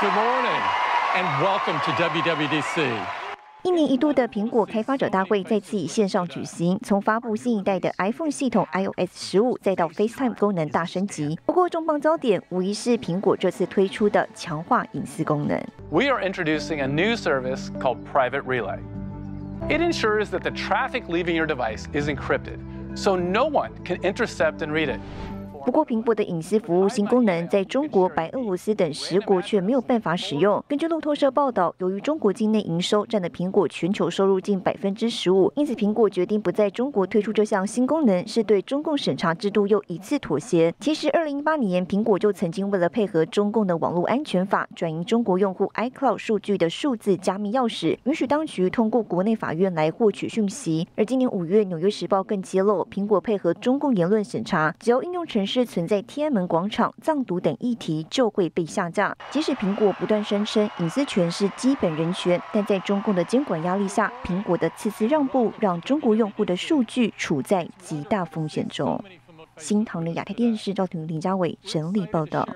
Good morning and welcome to WWDC. 一年一度的苹果开发者大会再次以线上举行，从发布新一代的 iPhone 系统 iOS 十五，再到 FaceTime 功能大升级。不过重磅焦点无疑是苹果这次推出的强化隐私功能。We are introducing a new service called Private Relay. It ensures that the traffic leaving your device is encrypted, so no one can intercept and read it. 不过，苹果的隐私服务新功能在中国、白俄罗斯等十国却没有办法使用。根据路透社报道，由于中国境内营收占了苹果全球收入近百分之十五，因此苹果决定不在中国推出这项新功能，是对中共审查制度又一次妥协。其实，二零一八年苹果就曾经为了配合中共的网络安全法，转移中国用户 iCloud 数据的数字加密钥匙，允许当局通过国内法院来获取讯息。而今年五月，《纽约时报》更揭露，苹果配合中共言论审查，只要应用程是存在天安门广场、藏独等议题，就会被下架。即使苹果不断声称隐私权是基本人权，但在中共的监管压力下，苹果的次次让步，让中国用户的数据处在极大风险中。新唐人亚太电视赵婷、林家伟整理报道。